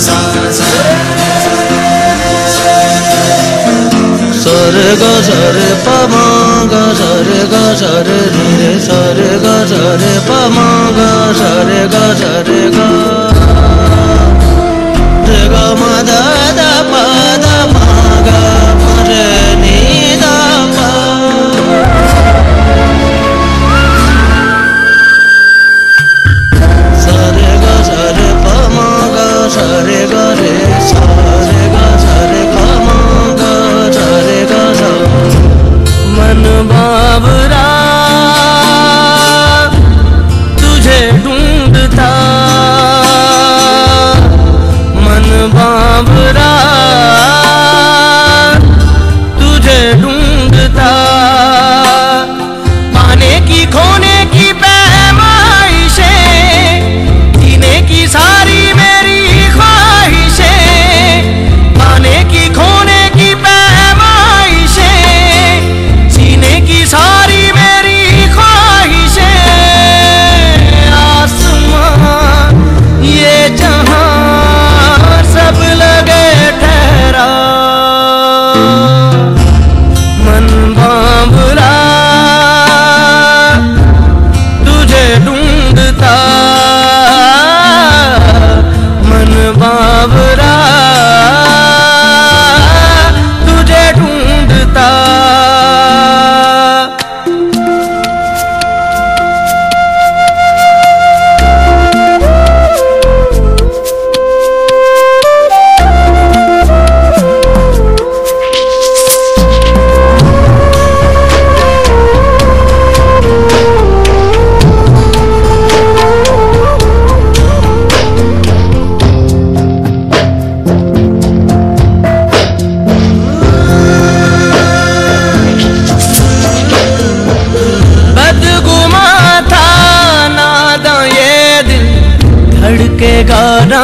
सर्ग सर पम ग सर ग सर रे सर ग सर पम ग सर ग। सर रे ग गाना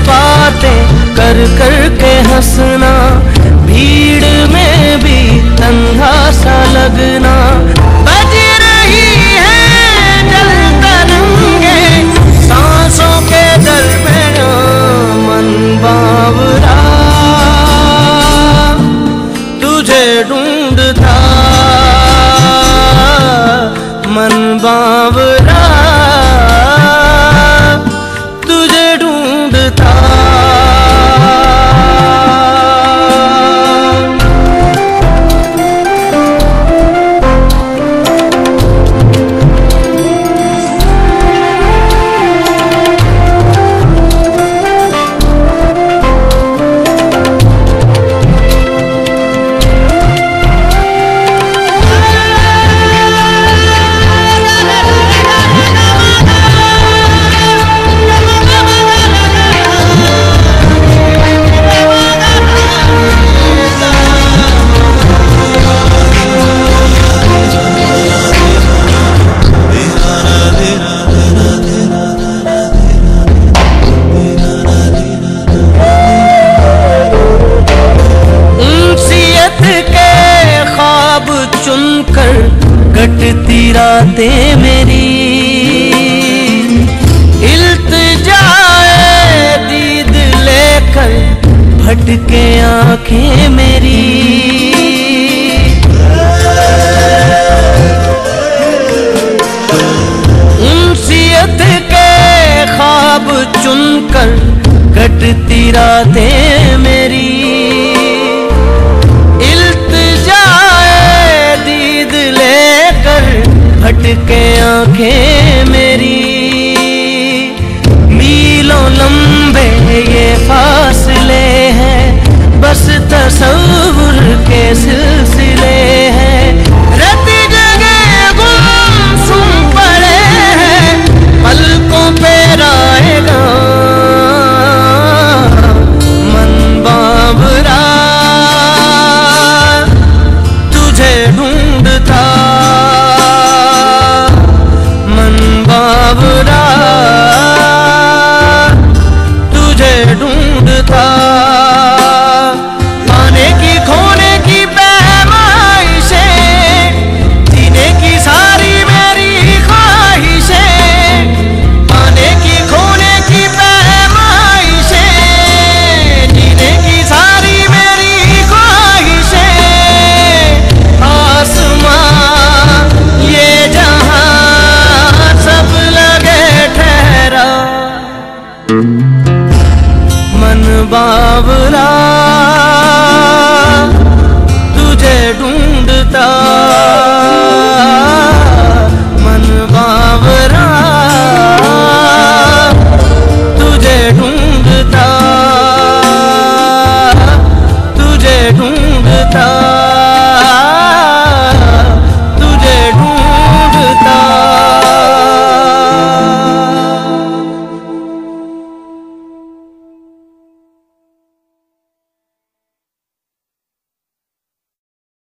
बातें कर कर के हंसना, भीड़ में भी तंगा सा लगना। बज रही है जल तरंगे सांसों के दल में मन बावरा। तुझे ढूंढता, मन बावरा। सी रातें मेरी। इल्तजाए दीद लेकर भटके आँखें मेरी। उनसीयत के खाब चुनकर, कटती रातें के आँखें मेरी। मन बावरा